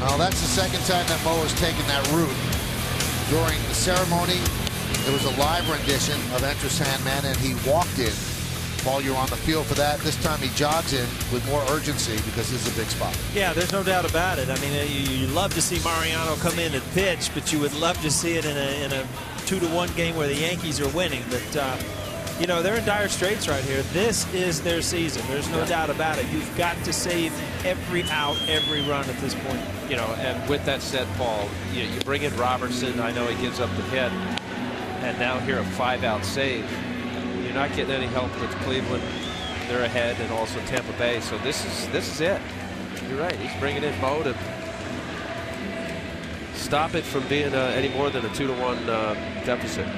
Well, that's the second time that Mo has taken that route. During the ceremony, there was a live rendition of Enter Sandman, and he walked in. Paul, you're on the field for that. This time he jogs in with more urgency because this is a big spot. Yeah, there's no doubt about it. I mean, you, you love to see Mariano come in and pitch, but you would love to see it in a, in a two to one game where the Yankees are winning. But uh, you know they're in dire straits right here. This is their season. There's no yeah. doubt about it. You've got to save every out, every run at this point. You know, and with that said, Paul, you, you bring in Robertson. I know he gives up the hit, and now here a five-out save you're not getting any help with Cleveland. They're ahead, and also Tampa Bay. So this is this is it. You're right. He's bringing in Mo to stop it from being uh, any more than a two to one uh, deficit.